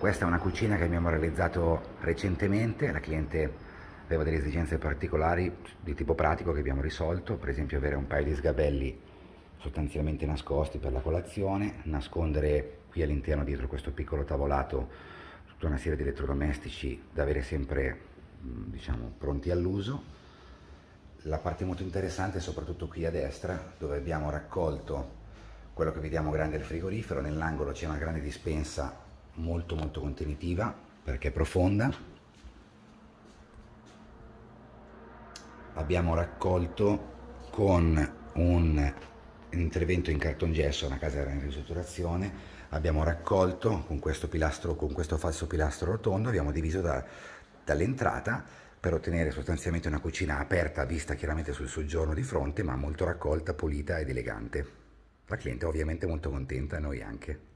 Questa è una cucina che abbiamo realizzato recentemente, la cliente aveva delle esigenze particolari di tipo pratico che abbiamo risolto, per esempio avere un paio di sgabelli sostanzialmente nascosti per la colazione, nascondere qui all'interno dietro questo piccolo tavolato tutta una serie di elettrodomestici da avere sempre diciamo, pronti all'uso. La parte molto interessante è soprattutto qui a destra dove abbiamo raccolto quello che vediamo grande il frigorifero, nell'angolo c'è una grande dispensa molto molto contenitiva perché è profonda. Abbiamo raccolto con un intervento in cartongesso una casa era in ristrutturazione. Abbiamo raccolto con questo pilastro con questo falso pilastro rotondo abbiamo diviso da, dall'entrata per ottenere sostanzialmente una cucina aperta vista chiaramente sul soggiorno di fronte ma molto raccolta pulita ed elegante. La cliente ovviamente molto contenta noi anche